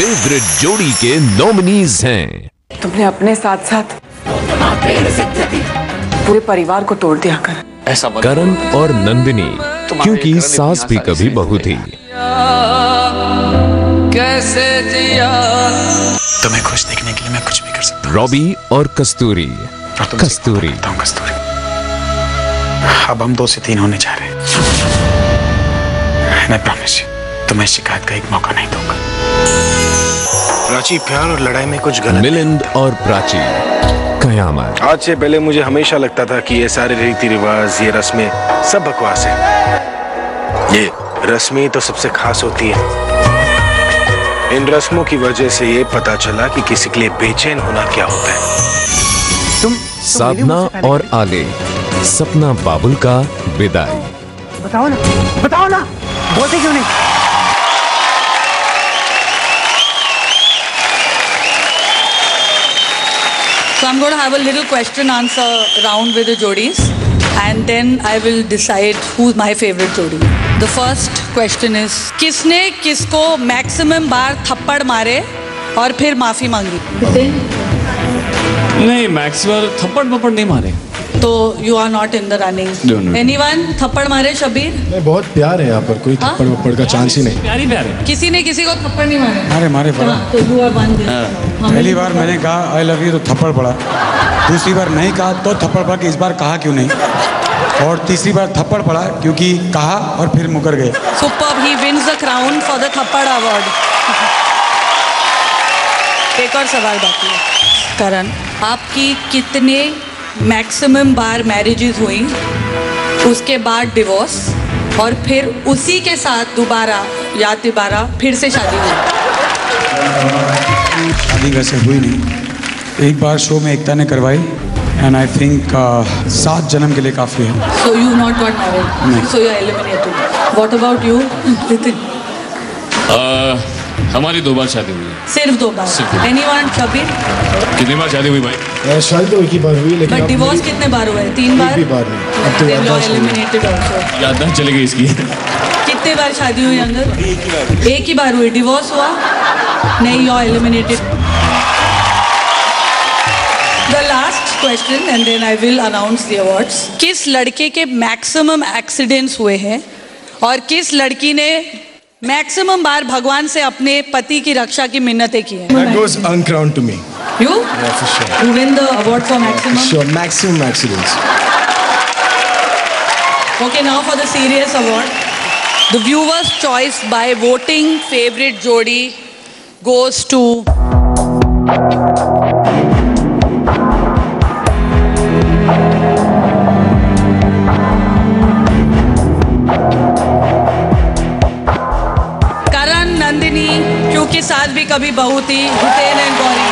Favourite जोड़ी के nominees हैं। तुमने अपने साथ साथ पूरे परिवार को तोड़ दिया कर ऐसा करण और नंदिनी क्योंकि सास भी कभी बहू थी। कैसे जिया? तुम्हें खुश देखने के लिए मैं कुछ भी कर सकता रॉबी और कस्तूरी। कस्तूरी। कस्तूरी। अब हम दो से तीन होने जा रहे हैं। मैं प्रॉमिस तुम्हें शिकायत का एक मौका नहीं दूँगा। प्राची प्यार और लड़ाई में कुछ गलत मिलिंद और प्राची कयामत। आज से पहले मुझे हमेशा लगता था कि ये सारे रीति रिवाज ये रस्में सब बकवास है। ये रस्में तो सबसे खास होती है। इन रस्मों की वजह से ये पता चला कि किसी के लिए बेचैन होना क्या होता है। तुम साधना और आले सपना बाबुल का विदाई। बताओ ना बताओ ना बोलते क्यों नहीं? So I'm going to have a little question answer round with the jodis and then I will decide who's my favorite jodi. The first question is किसने किसको मैक्सिमम बार थप्पड़ मारे और फिर माफ़ी मांगी नहीं मैक्सिमम थप्पड़ थप्पड़ नहीं मारे तो you are not in the running no. Anyone थप्पड़ मारे शबीर नहीं बहुत प्यार है यहाँ पर कोई हाँ? थप्पड़ वप्पड़ का चांस ही नहीं। प्यारी प्यारे। किसी ने किसी को थप्पड़ नहीं मारे? मारे मारे पड़ा हाँ, तो यू आर वन पहली बार मैंने कहा आई लव यू तो थप्पड़ पड़ा। दूसरी बार नहीं कहा तो थप्पड़ पड़ा कि इस बार कहा क्यों नहीं? और तीसरी बार थप्पड़ पड़ा क्योंकि कहा और फिर मुकर गए। Super he wins the crown for the थप्पड़ अवार्ड एक और सवाल बाकी है। करण आपकी कितने मैक्सिमम बार मैरिजेस हुई उसके बाद डिवोर्स और फिर उसी के साथ दोबारा या दोबारा फिर से शादी हुई। शादी वैसे हुई नहीं। एक बार शो में एकता ने करवाई एंड आई थिंक सात जन्म के लिए काफ़ी है। So you not got married so you eliminated what about you हमारी दो बार शादी हुई। सिर्फ़ दो बार। सिर्फ़ दो। एनीवन शबीर कितनी बार शादी हुई भाई? शादी तो एक ही बार हुई लेकिन बट डिवोर्स कितने बार हुए तीन एक बार? भी बार नहीं। अब तो याददाश्त है। eliminated also. याददाश्त चली गई इसकी। कितने बार शादी हुई अंदर एक ही बार हुई। डिवोर्स हुआ? नहीं you eliminated the last question and then I will announce the awards किस लड़के के मैक्सिमम एक्सीडेंट्स हुए हैं? और किस लड़की ने मैक्सिमम बार भगवान से अपने पति की रक्षा की मिन्नतें की हैं? You? Yeah, for sure. You win the award for maximum? For sure, maximum accidents. Okay, now for the serious award. The viewer's choice by voting favorite Jodi goes to. Karan Nandini साथ भी कभी बहू थी हुतेन and Gauri.